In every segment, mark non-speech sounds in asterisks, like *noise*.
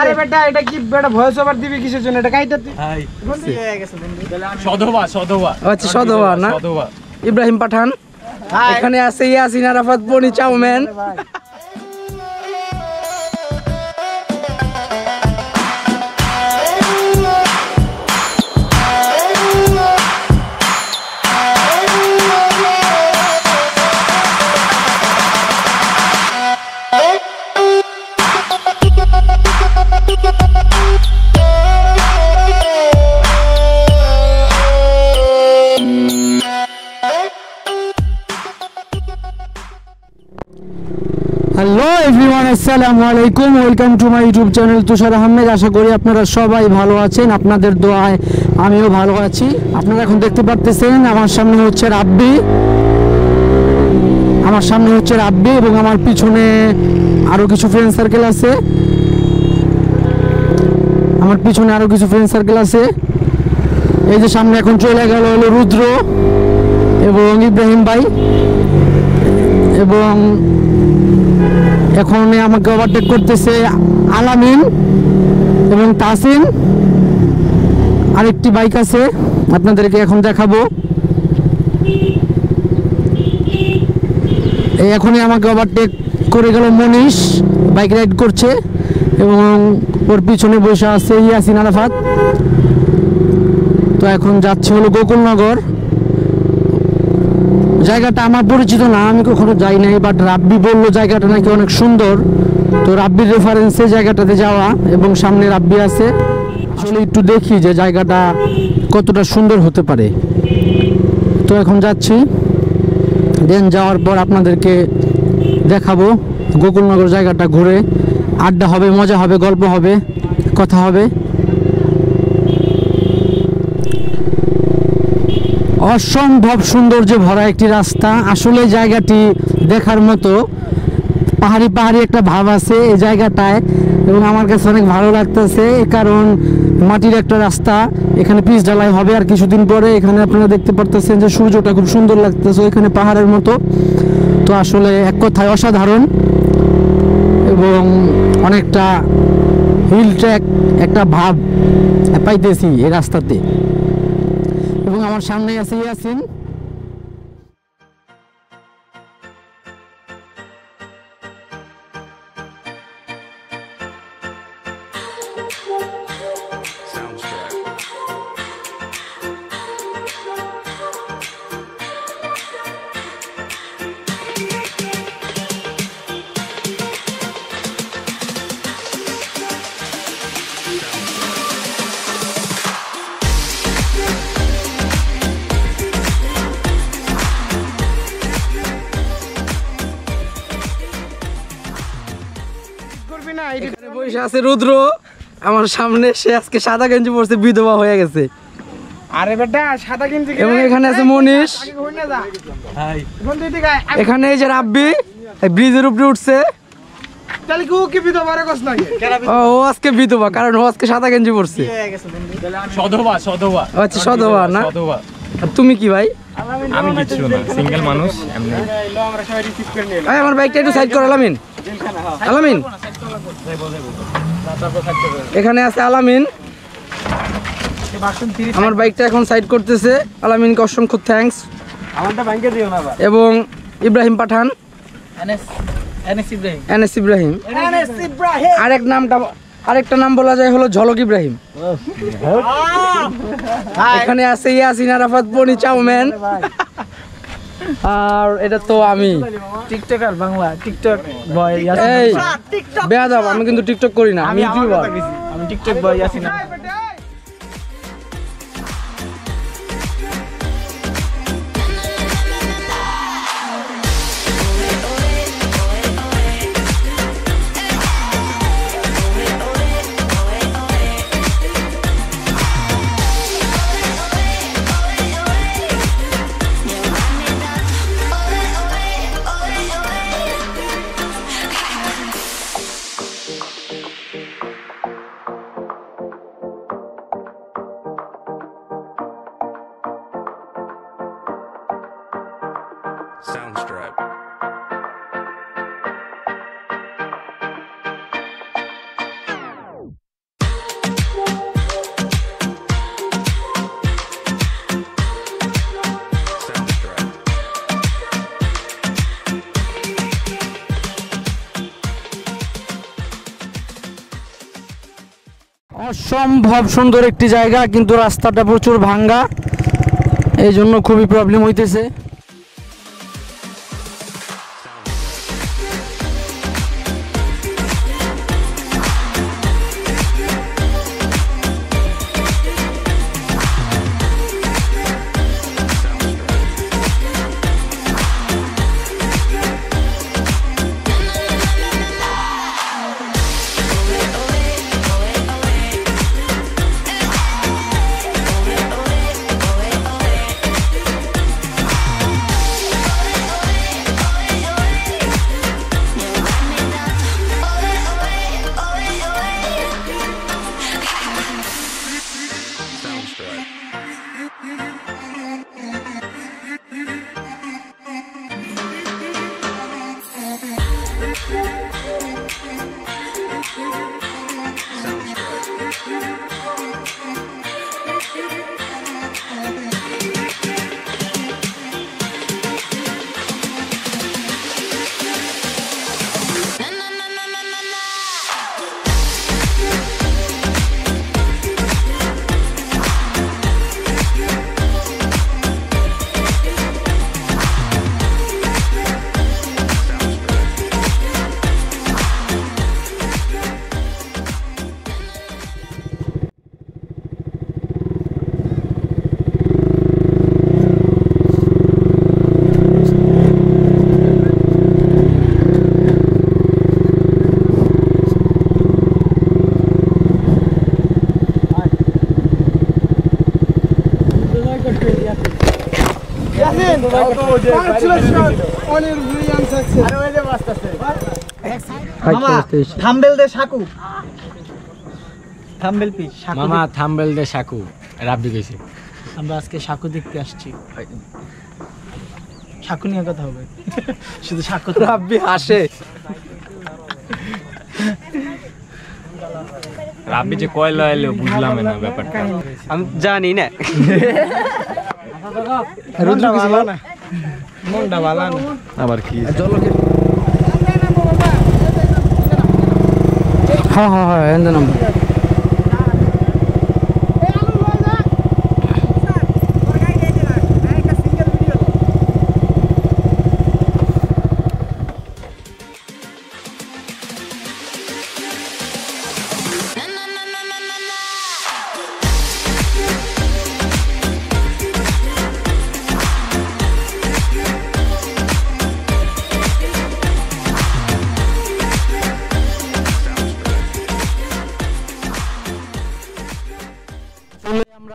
আরে বেটা এটা কি বেটা ভয়েস ওভার দিবি কিসের জন্য? এটা কাইটা তুই সধবা সধবা। আচ্ছা সদবা না? সদবা ইব্রাহিম পাঠান। এখানে আছে Yasin Arafat পনি chow mein. Hello everyone আসসালামু আলাইকুম welcome to my YouTube channel Tushar Ahmed আশা করি আপনারা সবাই ভালো আছেন। আপনাদের দোয়ায় আমিও ভালো আছি। আপনারা এখন দেখতে পারতেছেন, আমার সামনে হচ্ছে রাব্বি। আমার সামনে হচ্ছে রাব্বি এবং আমার পিছনে আরও কিছু ফ্রেন্ড সার্কেল আছে। আমার পিছনে আরও কিছু ফ্রেন্ড সার্কেল আছে। এই যে সামনে এখন চলে গেল হলো রুদ্র এবং ইব্রাহিম ভাই এবং এখন আমাকে ওভারটেক করতেছে আলামিন এবং তাসিন আরেকটি বাইক আছে, আপনাদেরকে এখন দেখাবো। এখনই আমাকে ওভারটেক করে গেল মনীষ বাইক রাইড করছে এবং ওর পিছনে বসে আছে ইয়াসিন আরাফাত। তো এখন যাচ্ছে হলো গোকুলনগর। জায়গাটা আমার পরিচিত না, আমি কখনো যাই নাই বাট রাব্বি বলল জায়গাটা নাকি অনেক সুন্দর। তো রাব্বির রেফারেন্সে জায়গাটাতে যাওয়া এবং সামনে রাব্বি আছে। আসলে একটু দেখি যে জায়গাটা কতটা সুন্দর হতে পারে। তো এখন যাচ্ছি। দেন যাওয়ার পর আপনাদেরকে দেখাবো গোকুলনগর জায়গাটা ঘুরে। আড্ডা হবে, মজা হবে, গল্প হবে, কথা হবে। অসম্ভব সৌন্দর্যে ভরা একটি রাস্তা। আসলে জায়গাটি দেখার মতো পাহাড়ি পাহাড়ি একটা ভাব আছে এই জায়গাটায় এবং আমার কাছে অনেক ভালো লাগতেছে। কারণ মাটির একটা রাস্তা, এখানে পিচ ঢালাই হবে আর কিছুদিন পরে এখানে আপনারা দেখতে পারতেছেন যে সূর্যটা খুব সুন্দর লাগতেছে এখানে পাহাড়ের মতো। তো আসলে এক কথায় অসাধারণ এবং অনেকটা হিল ট্র্যাক একটা ভাব পাইতেছি এই রাস্তাতে। এবং আমার সামনে আছে ইয়াসিন। আছে রুদ্র। আমার সামনে সে আজকে সাদা গেঞ্জি পরছে বিধবা হয়ে গেছে। আরে বেটা সাদা কিনতে এবং এখানে আছে মনীষ। হাই। এখন এই যে রাব্বি ব্রিজের উপরে উঠছে। ও আজকে বিধবা কারণ ও আজকে সাদা গেঞ্জি পরছে। সধবা আচ্ছা সধবা না? তুমি কি ভাই? আমি কিচ্ছু না সিঙ্গেল মানুষ এমনি। ভাই আমার বাইকটা একটু সাইড করো আলামিন। আলামিন। এখানে আছে আলামিন। আমার বাইকটা এখন সাইড করতেছে। আলামিনকে অসংখ্য থ্যাঙ্কস আমারটা ব্যাংকে দিও না বা এবং Ibrahim Pathan. NS Ibrahim. NS Ibrahim. NS Ibrahim. আরেক নামটা আরেকটা নাম বলা যায় হলো ঝলক ইব্রাহিম। এখানে আছে ইয়াসিন আরাফাত পনি চাউম্যান। আর এটা তো আমি। TikToker Bangla TikTok boy Yasin এই বেয়াদব আমি কিন্তু টিকটক করি না আমি ইউটিউবার। আমি টিকটক বয় ইয়াসিন Soundstripe. অসম্ভব সুন্দর একটি জায়গা কিন্তু রাস্তাটা প্রচুর ভাঙ্গা। এই জন্য খুবই প্রবলেম হইতেছে। থাম্বেল দে সাকু। থাম্বেল পি মামা থাম্বেল দে সাকু। রাব্বি কইছে। আমরা আজকে সাকু দেখতে আসছি। সাকু নিয়ে কথা হবে। শুধু সাকু রাব্বি হাসে। রাব্বি যে কয়লা এলো বুঝলাম না ব্যাপারটা। আমি জানি না। *laughs* রুদ্র ভালো না। মনটা ভালো না। আবার কি? হ্যাঁ হ্যাঁ হ্যাঁ এন্ড নাম্বার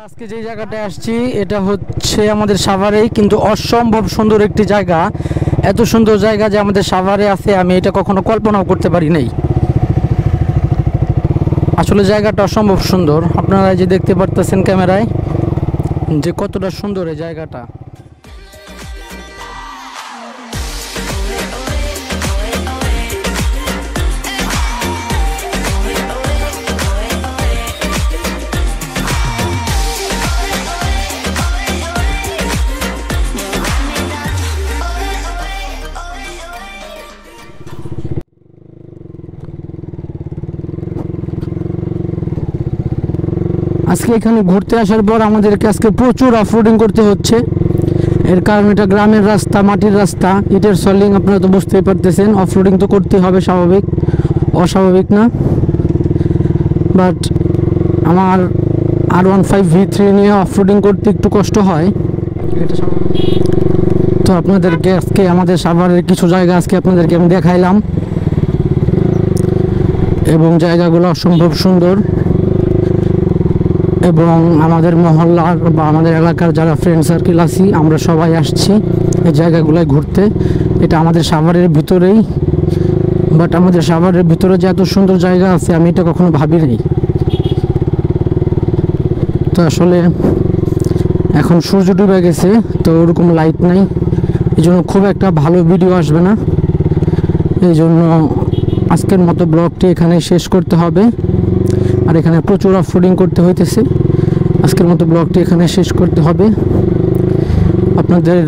আজকে যে জায়গাটা আসছি, এটা হচ্ছে আমাদের সাভারেই, কিন্তু অসম্ভব সুন্দর একটি জায়গা। এত সুন্দর জায়গা যে আমাদের সাভারে আছে, আমি এটা কখনো কল্পনাও করতে পারি নাই। আসলে জায়গাটা অসম্ভব সুন্দর। আপনারা যে দেখতে পারতেছেন ক্যামেরায়, যে কতটা সুন্দর এই জায়গাটা। আজকে এখানে ঘুরতে আসার পর আমাদেরকে আজকে প্রচুর অফরোডিং করতে হচ্ছে। এর কারণ এটা গ্রামের রাস্তা মাটির রাস্তা ইটের সলিং আপনারা তো বুঝতেই পারতেছেন অফরোডিং তো করতে হবে স্বাভাবিক অস্বাভাবিক না? বাট আমার R one five V three নিয়ে অফরোডিং করতে একটু কষ্ট হয়। এটা তো আপনাদেরকে আজকে আমাদের সাভারের কিছু জায়গা আজকে আপনাদেরকে আমি দেখাইলাম। এবং জায়গাগুলো অসম্ভব সুন্দর। এবং আমাদের মহল্লার বা আমাদের এলাকার যারা ফ্রেন্ড সার্কেল আছি, আমরা সবাই আসছি এই জায়গাগুলোয় ঘুরতে। এটা আমাদের সাভারের ভিতরেই বাট আমাদের সাভারের ভিতরে যে এত সুন্দর জায়গা আছে, আমি এটা কখনো ভাবি নাই তো আসলে এখন সূর্য ডুবে গেছে, তো ওরকম লাইট নাই। এই জন্য খুব একটা ভালো ভিডিও আসবে না। এই জন্য আজকের মতো ব্লগটি এখানে শেষ করতে হবে। আর এখানে প্রচুর অফরোডিং করতে হইতেছে। আজকের মতো ব্লগটি এখানে শেষ করতে হবে। আপনাদের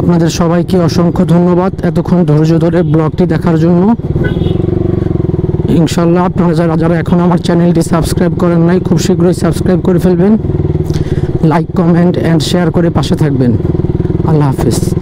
আপনাদের সবাইকে অসংখ্য ধন্যবাদ এতক্ষণ ধৈর্য ধরে ব্লগটি দেখার জন্য। ইনশাল্লাহ আপনারা যারা যারা এখন আমার চ্যানেলটি সাবস্ক্রাইব করেন নাই, খুব শীঘ্রই সাবস্ক্রাইব করে ফেলবেন। লাইক কমেন্ট অ্যান্ড শেয়ার করে পাশে থাকবেন। আল্লাহ হাফিজ।